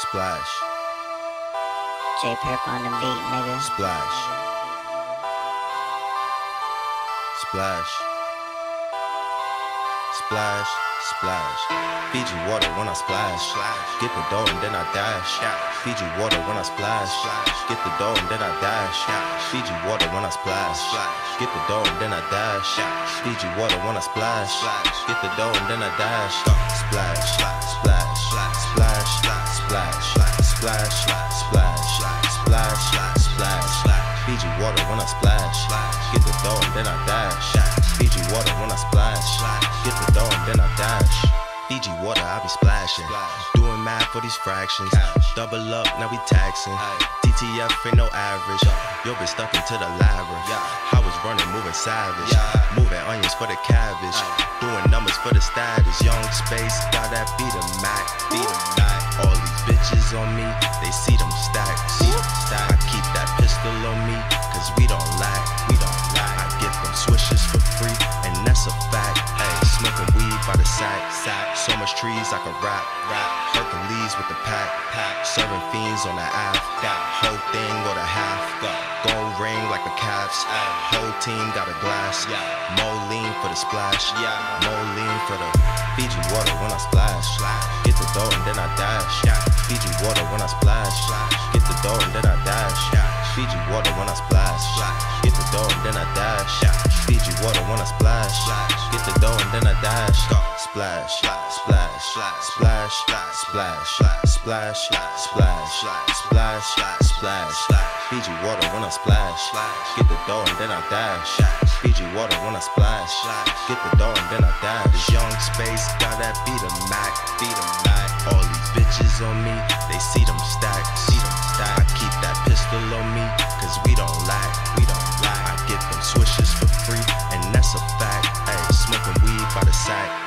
Splash, J Perk on the beat, nigga. splash, splash, splash, splash. Fiji water when I splash. splash. Get the dough and then I dash. Fiji water when I splash. splash. Get the dough and then I dash. Fiji water when I splash. Get the dough and then I dash. Fiji water when I splash. splash. Get the dough and then I dash. Splash, splash, splash, splash, splash, splash, splash, splash, splash. Fiji water when I splash. Get the dough and then I dash. Fiji water when I splash. Get the dough and then I dash. Fiji water, I be splashing. Doing math for these fractions. Double up, now we taxing. TTF ain't no average. Yo, been stuck into the labyrinth. I was running, moving savage. Moving onions for the cabbage. Doing numbers for the status. Young space, got that beat a Mac. Beat a Mac. All these bitches on me, they see them stacks. I keep that pistol on me, cause we don't lack. We don't lack. I get them swishes for free, and that's a fact. Hey, smoking weed by the sack. sack. So much trees I can rap. rap. Hercules with the pack. pack. Serving fiends on the app. Whole thing or the half. Gold ring like the caps. Whole team got a glass. More lean for the splash. More lean for the Fiji water when I splash. Get the dough and then I dash. Fiji water when I splash. Get the dough and then I dash. Fiji water when I splash. Get the dough and then I dash. Fiji water when I splash. Get the dough and then I dash splash, splash, splash, splash, splash, splash, splash, splash, splash, splash. Fiji water when I splash, get the door and then I dash. Fiji water when I splash, get the door and then I dash. Young space got that beat em Mac, beat em Mac. All these bitches on me, they see them stacks, see them stacks. I keep that pistol on me, cause we don't lack, we don't lack. I get them swishes for free, and that's a fact. Ayy, smoking weed by the sack.